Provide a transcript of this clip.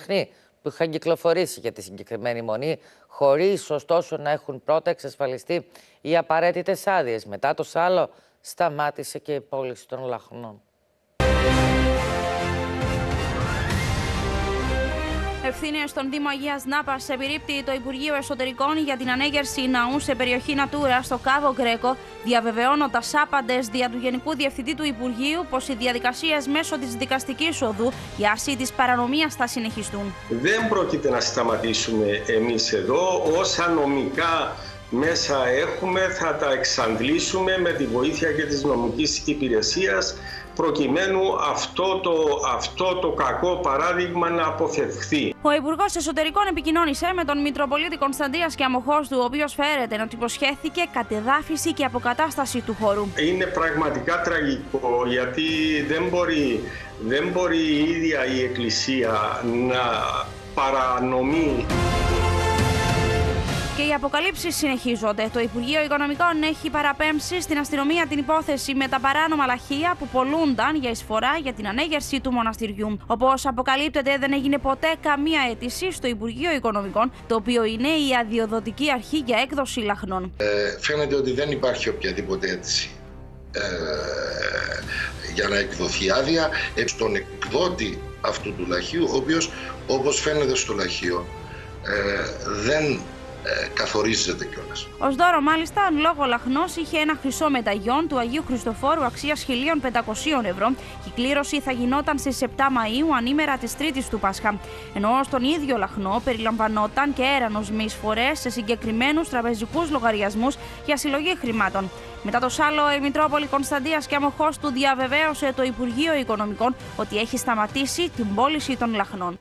λαχνοί που είχαν κυκλοφορήσει για τη συγκεκριμένη μονή, χωρίς ωστόσο να έχουν πρώτα εξασφαλιστεί οι απαραίτητες άδειες. Μετά το σάλο, σταμάτησε και η πώληση των λαχνών. Ευθύνες στον Δήμο Αγίας Νάπας επιρρύπτει το Υπουργείο Εσωτερικών για την ανέγερση ναού σε περιοχή Νατούρα στο Κάβο Γκρέκο, διαβεβαιώνοντας άπαντες δια του Γενικού Διευθυντή του Υπουργείου πως οι διαδικασίες μέσω της δικαστικής οδού για άση της παρανομίας θα συνεχιστούν. Δεν πρόκειται να σταματήσουμε εμείς εδώ. Όσα νομικά μέσα έχουμε θα τα εξαντλήσουμε με τη βοήθεια και της νομικής υπηρεσίας προκειμένου αυτό το, αυτό το κακό παράδειγμα να αποφευχθεί. Ο Υπουργός Εσωτερικών επικοινώνησε με τον Μητροπολίτη Κωνσταντίας και του, ο οποίος φέρεται να του υποσχέθηκε κατεδάφιση και αποκατάσταση του χώρου. Είναι πραγματικά τραγικό γιατί δεν μπορεί, δεν μπορεί η ίδια η Εκκλησία να παρανομεί και οι αποκαλύψεις συνεχίζονται. Το Υπουργείο Οικονομικών έχει παραπέμψει στην αστυνομία την υπόθεση με τα παράνομα λαχεία που πολλούνταν για εισφορά για την ανέγερση του μοναστηριού. Όπως αποκαλύπτεται, δεν έγινε ποτέ καμία αίτηση στο Υπουργείο Οικονομικών, το οποίο είναι η αδειοδοτική αρχή για έκδοση λαχνών. Ε, φαίνεται ότι δεν υπάρχει οποιαδήποτε αίτηση. Ε, για να εκδοθεί άδεια στον εκδότη αυτού του λαχείου, ο οποίος όπως φαίνεται στο λαχείο ε, δεν ε, καθορίζεται κιόλας. Ω δώρο, μάλιστα, αν λόγω λαχνός είχε ένα χρυσό μεταγιόν του Αγίου Χριστοφόρου αξίας 1.500 ευρώ και η κλήρωση θα γινόταν στις 7 Μαου, ανήμερα της Τρίτης του Πάσχα. Ενώ στον ίδιο λαχνό περιλαμβανόταν και έρανος με εισφορέ σε συγκεκριμένους τραπεζικούς λογαριασμούς για συλλογή χρημάτων. Μετά το σάλο, η Μητρόπολη Κωνσταντίας και αμοχώς του διαβεβαίωσε το Υπουργείο Οικονομικών ότι έχει σταματήσει την πώληση των λαχνών.